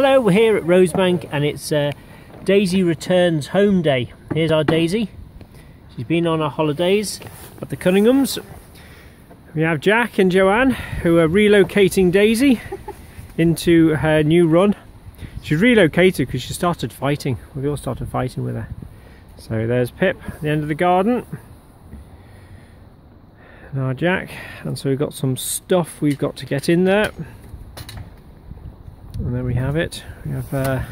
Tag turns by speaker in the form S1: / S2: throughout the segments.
S1: Hello, we're here at Rosebank and it's uh, Daisy Returns Home Day. Here's our Daisy. She's been on her holidays at the Cunninghams. We have Jack and Joanne who are relocating Daisy into her new run. She's relocated because she started fighting. We all started fighting with her. So there's Pip at the end of the garden. And our Jack. And so we've got some stuff we've got to get in there and there we have it. We have uh,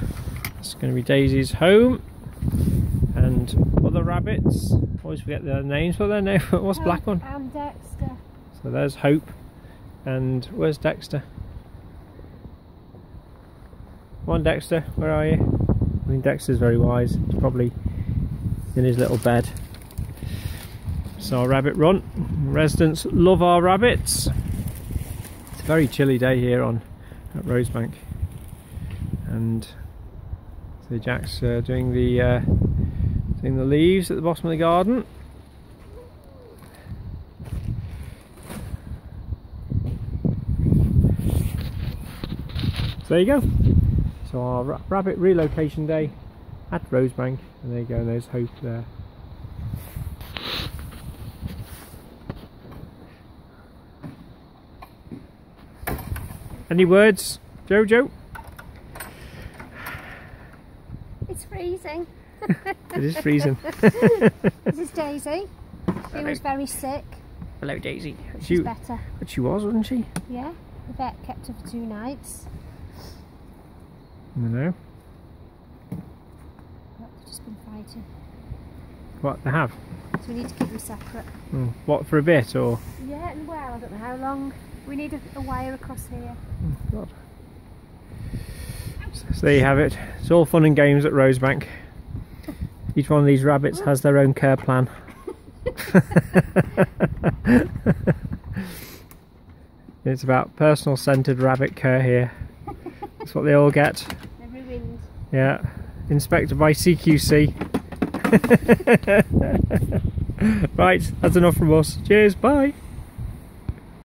S1: it's going to be Daisy's home and other rabbits. Always forget their names what their name what's black one
S2: and Dexter.
S1: So there's Hope and where's Dexter? Come on Dexter where are you? I mean Dexter's very wise. He's probably in his little bed. So our rabbit run residents love our rabbits. It's a very chilly day here on at Rosebank and so Jack's uh, doing the uh, doing the leaves at the bottom of the garden. So there you go. So our ra rabbit relocation day at Rosebank, and there you go. And there's Hope there. Any words, Jojo?
S2: It's freezing.
S1: it is freezing.
S2: this is Daisy. She was very sick.
S1: Hello, Daisy.
S2: She's
S1: She,
S2: better.
S1: but she was, wasn't she?
S2: Yeah. The vet kept her for two nights.
S1: I know.
S2: But they've just been fighting.
S1: What they have?
S2: So we need to keep them separate.
S1: Mm. What for a bit or?
S2: Yeah, and well, I don't know how long. We need a, a wire across here.
S1: God. So there you have it. It's all fun and games at Rosebank. Each one of these rabbits has their own care plan. it's about personal centered rabbit care here. That's what they all get. Yeah. Inspected by CQC. right, that's enough from us. Cheers, bye.